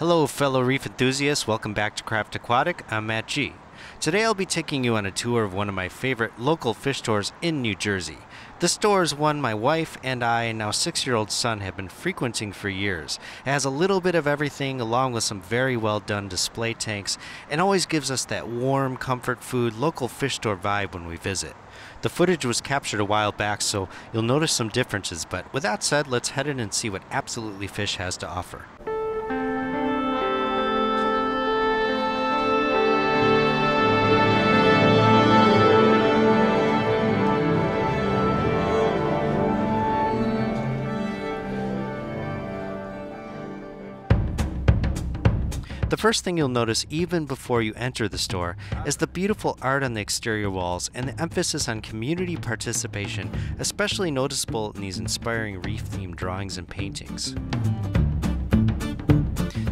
Hello, fellow reef enthusiasts. Welcome back to Craft Aquatic. I'm Matt G. Today I'll be taking you on a tour of one of my favorite local fish stores in New Jersey. This store is one my wife and I, now six year old son, have been frequenting for years. It has a little bit of everything, along with some very well done display tanks, and always gives us that warm, comfort food, local fish store vibe when we visit. The footage was captured a while back, so you'll notice some differences, but with that said, let's head in and see what Absolutely Fish has to offer. First thing you'll notice even before you enter the store is the beautiful art on the exterior walls and the emphasis on community participation, especially noticeable in these inspiring reef themed drawings and paintings.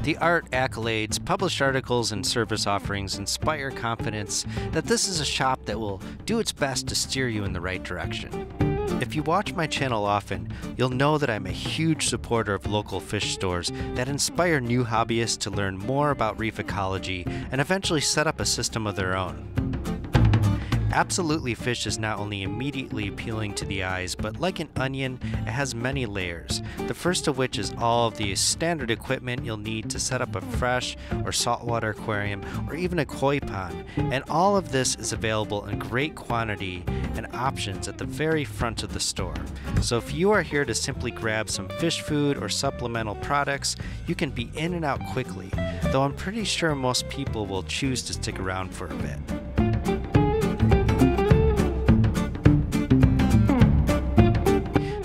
The art, accolades, published articles, and service offerings inspire confidence that this is a shop that will do its best to steer you in the right direction. If you watch my channel often, you'll know that I'm a huge supporter of local fish stores that inspire new hobbyists to learn more about reef ecology and eventually set up a system of their own. Absolutely Fish is not only immediately appealing to the eyes, but like an onion, it has many layers. The first of which is all of the standard equipment you'll need to set up a fresh or saltwater aquarium or even a koi pond. And all of this is available in great quantity and options at the very front of the store. So if you are here to simply grab some fish food or supplemental products, you can be in and out quickly, though I'm pretty sure most people will choose to stick around for a bit.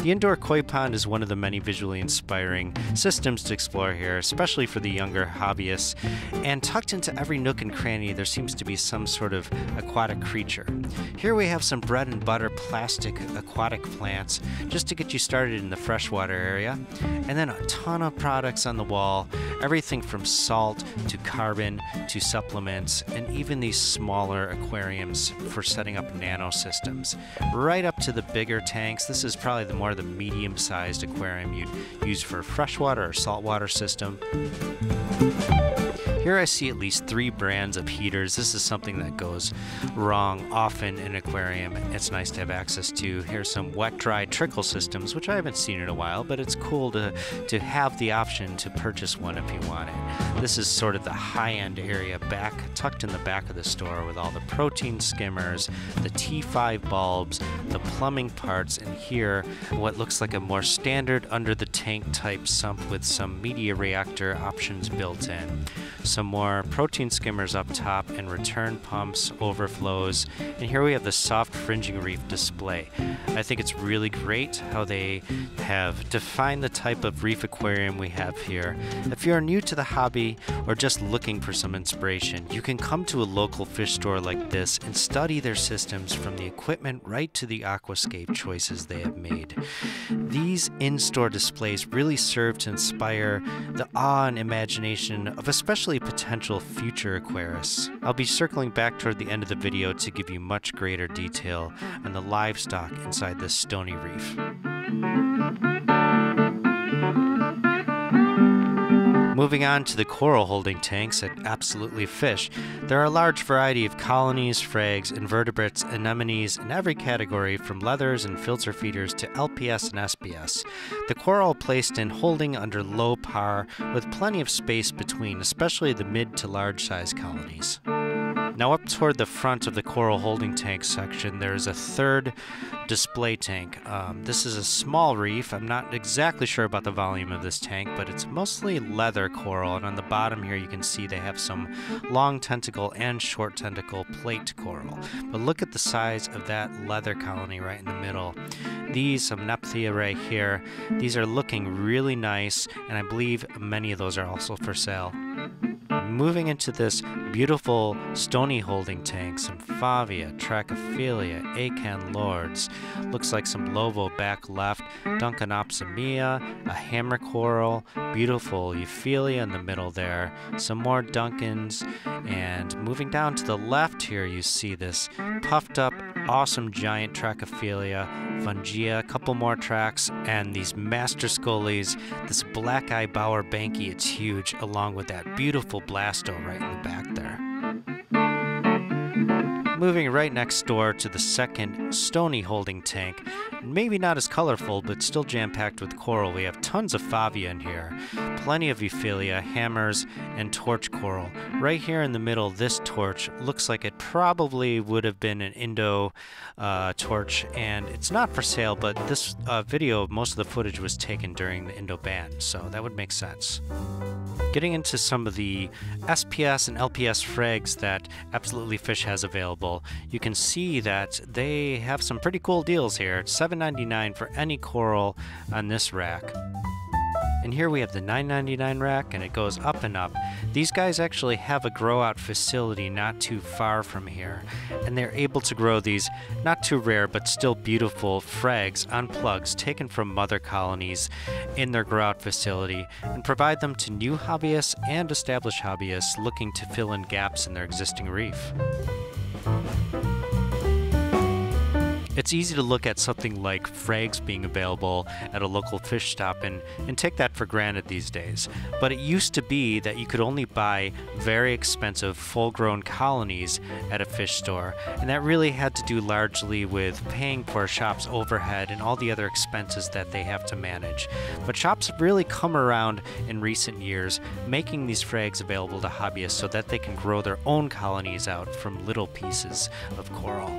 The indoor koi pond is one of the many visually inspiring systems to explore here, especially for the younger hobbyists. And tucked into every nook and cranny, there seems to be some sort of aquatic creature. Here we have some bread and butter plastic aquatic plants just to get you started in the freshwater area. And then a ton of products on the wall, everything from salt to carbon to supplements, and even these smaller aquariums for setting up nano systems. Right up to the bigger tanks. This is probably the more the medium sized aquarium you'd use for a freshwater or saltwater system. Here I see at least three brands of heaters. This is something that goes wrong often in aquarium. It's nice to have access to. Here's some wet-dry trickle systems, which I haven't seen in a while, but it's cool to, to have the option to purchase one if you want it. This is sort of the high-end area back, tucked in the back of the store with all the protein skimmers, the T5 bulbs, the plumbing parts, and here what looks like a more standard under the tank type sump with some media reactor options built in some more protein skimmers up top and return pumps, overflows, and here we have the soft fringing reef display. I think it's really great how they have defined the type of reef aquarium we have here. If you're new to the hobby or just looking for some inspiration, you can come to a local fish store like this and study their systems from the equipment right to the aquascape choices they have made. These in-store displays really serve to inspire the awe and imagination of especially potential future aquarists. I'll be circling back toward the end of the video to give you much greater detail on the livestock inside this stony reef. Moving on to the coral holding tanks at Absolutely Fish, there are a large variety of colonies, frags, invertebrates, anemones in every category from leathers and filter feeders to LPS and SPS. The coral placed in holding under low par with plenty of space between, especially the mid to large size colonies. Now, up toward the front of the coral holding tank section, there is a third display tank. Um, this is a small reef. I'm not exactly sure about the volume of this tank, but it's mostly leather coral. And on the bottom here, you can see they have some long tentacle and short tentacle plate coral. But look at the size of that leather colony right in the middle. These, some Nephthea right here, these are looking really nice, and I believe many of those are also for sale moving into this beautiful stony holding tank, some Favia, Trachyphyllia, Acan lords. Looks like some Lobo back left, Duncanopsammia, a hammer coral, beautiful Euphyllia in the middle there, some more Duncans, and moving down to the left here, you see this puffed up awesome giant Trachyphyllia, Fungia, a couple more tracks, and these master scolies, this black eye bowerbanki, it's huge, along with that beautiful blasto right in the back there. Moving right next door to the second stony holding tank, maybe not as colorful, but still jam-packed with coral, we have tons of Favia in here. Plenty of Euphyllia, hammers, and torch coral. Right here in the middle, this torch looks like it probably would have been an Indo uh, torch, and it's not for sale, but this uh, video, most of the footage was taken during the Indo ban, so that would make sense. Getting into some of the SPS and LPS frags that Absolutely Fish has available, you can see that they have some pretty cool deals here. It's $7.99 for any coral on this rack. And here we have the $9.99 rack, and it goes up and up. These guys actually have a grow out facility not too far from here, and they're able to grow these not too rare but still beautiful frags on plugs taken from mother colonies in their grow out facility and provide them to new hobbyists and established hobbyists looking to fill in gaps in their existing reef. It's easy to look at something like frags being available at a local fish stop and, and take that for granted these days. But it used to be that you could only buy very expensive full grown colonies at a fish store, and that really had to do largely with paying for a shop's overhead and all the other expenses that they have to manage. But shops have really come around in recent years, making these frags available to hobbyists so that they can grow their own colonies out from little pieces of coral.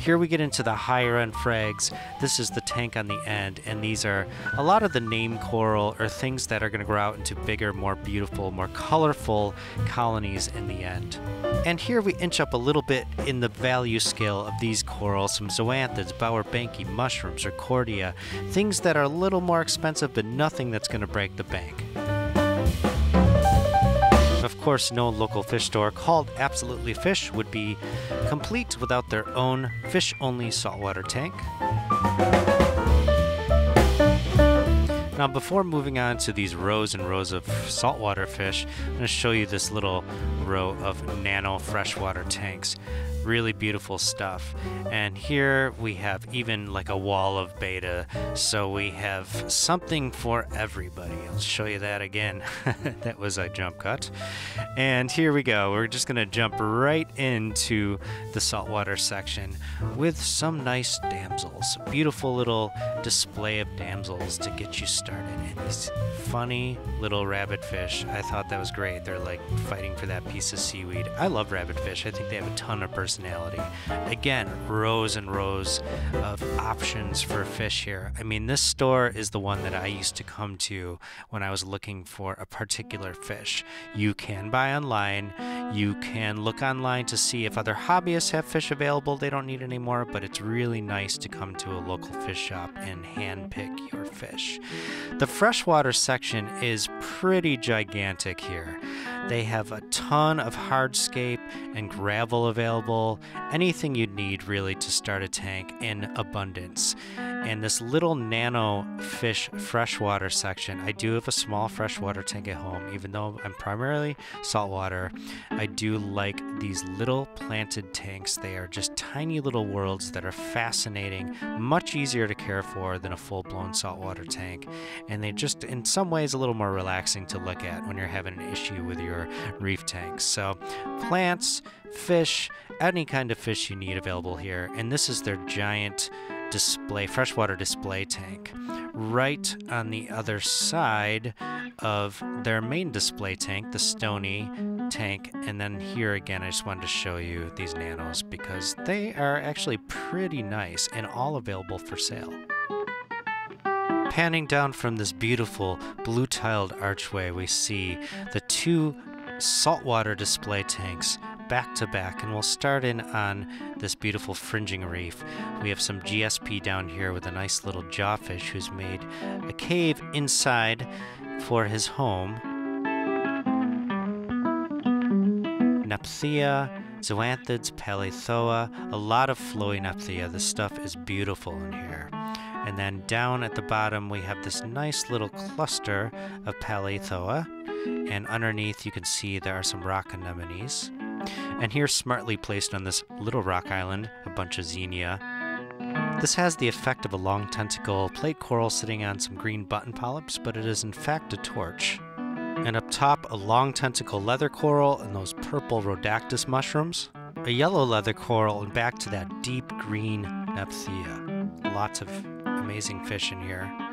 Here we get into the higher end frags. This is the tank on the end, and these are a lot of the name coral or things that are going to grow out into bigger, more beautiful, more colorful colonies in the end. And here we inch up a little bit in the value scale of these corals, some zoanthids, bowerbanki, mushrooms, cordia, things that are a little more expensive, but nothing that's going to break the bank. Of course, no local fish store called Absolutely Fish would be complete without their own fish only saltwater tank. Now, before moving on to these rows and rows of saltwater fish, I'm going to show you this little row of nano freshwater tanks really beautiful stuff. And here we have even like a wall of betta, so we have something for everybody. I'll show you that again. that was a jump cut. And here we go. We're just gonna jump right into the saltwater section with some nice damsels. Beautiful little display of damsels to get you started. And these funny little rabbit fish. I thought that was great. They're like fighting for that piece of seaweed. I love rabbit fish. I think they have a ton of personality personality. Again, rows and rows of options for fish here. I mean, this store is the one that I used to come to when I was looking for a particular fish. You can buy online, you can look online to see if other hobbyists have fish available they don't need anymore, but it's really nice to come to a local fish shop and handpick your fish. The freshwater section is pretty gigantic here. They have a ton of hardscape and gravel available, anything you'd need really to start a tank in abundance. And this little nano fish freshwater section, I do have a small freshwater tank at home, even though I'm primarily saltwater. I do like these little planted tanks. They are just tiny little worlds that are fascinating, much easier to care for than a full blown saltwater tank. And they just, in some ways, a little more relaxing to look at when you're having an issue with your reef tanks. So, plants, fish, any kind of fish you need available here. And this is their giant display, freshwater display tank. Right on the other side of their main display tank, the Stony tank. And then here again, I just wanted to show you these nanos because they are actually pretty nice and all available for sale. Panning down from this beautiful blue tiled archway, we see the two saltwater display tanks back to back, and we'll start in on this beautiful fringing reef. We have some GSP down here with a nice little jawfish who's made a cave inside for his home. Nephthea, zoanthids, palythoa, a lot of Phloenopthia. This stuff is beautiful in here. And then down at the bottom, we have this nice little cluster of palythoa. And underneath, you can see there are some rock anemones. And here, smartly placed on this little rock island, a bunch of xenia. This has the effect of a long tentacle plate coral sitting on some green button polyps, but it is in fact a torch. And up top, a long tentacle leather coral and those purple rhodactis mushrooms. A yellow leather coral and back to that deep green Nephthea. Lots of amazing fish in here.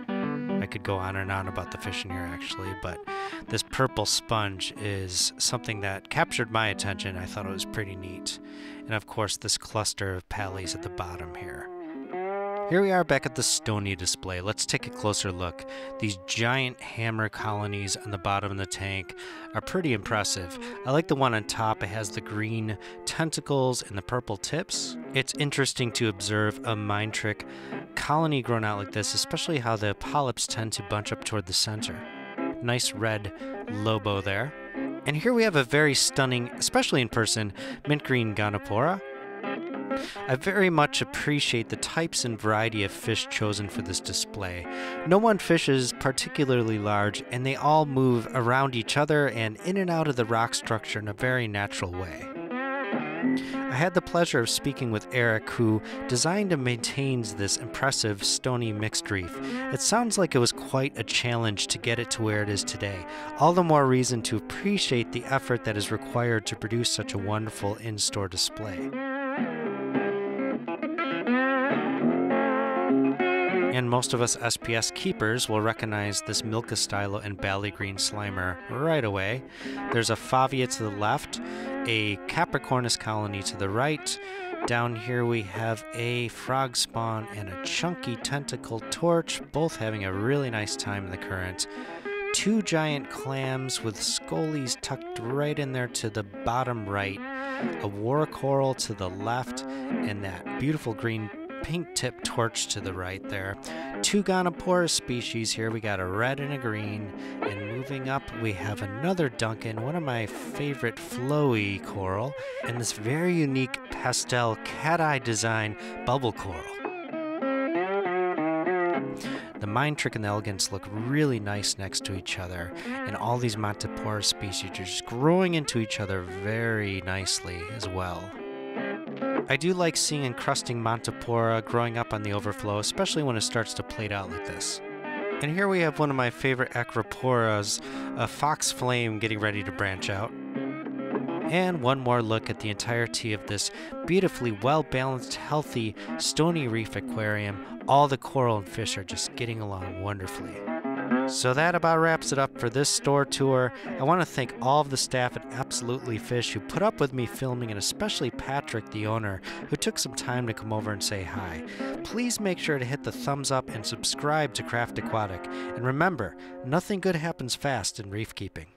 I could go on and on about the fish in here actually, but this purple sponge is something that captured my attention. I thought it was pretty neat. And of course, this cluster of pallies at the bottom here. Here we are back at the Stony display. Let's take a closer look. These giant hammer colonies on the bottom of the tank are pretty impressive. I like the one on top. It has the green tentacles and the purple tips. It's interesting to observe a mind trick colony grown out like this, especially how the polyps tend to bunch up toward the center. Nice red lobo there. And here we have a very stunning, especially in person, mint green Goniopora. I very much appreciate the types and variety of fish chosen for this display. No one fish is particularly large, and they all move around each other and in and out of the rock structure in a very natural way. I had the pleasure of speaking with Eric, who designed and maintains this impressive stony mixed reef. It sounds like it was quite a challenge to get it to where it is today. All the more reason to appreciate the effort that is required to produce such a wonderful in store display. And most of us SPS keepers will recognize this Milka-Stylo and Green Slimer right away. There's a Favia to the left, a Capricornis colony to the right. Down here we have a frog spawn and a chunky tentacle torch, both having a really nice time in the current. Two giant clams with scolies tucked right in there to the bottom right, a war coral to the left, and that beautiful green pink tip torch to the right there. Two Goniopora species here. We got a red and a green. And moving up, we have another Duncan, one of my favorite flowy coral, and this very unique pastel cat eye design bubble coral. The Mind Trick and the Elegance look really nice next to each other, and all these Montipora species are just growing into each other very nicely as well. I do like seeing encrusting Montipora growing up on the overflow, especially when it starts to plate out like this. And here we have one of my favorite Acroporas, a fox flame getting ready to branch out. And one more look at the entirety of this beautifully well-balanced, healthy, stony reef aquarium. All the coral and fish are just getting along wonderfully. So that about wraps it up for this store tour. I want to thank all of the staff at Absolutely Fish who put up with me filming, and especially Patrick, the owner, who took some time to come over and say hi. Please make sure to hit the thumbs up and subscribe to Craft Aquatic. And remember, nothing good happens fast in reef keeping.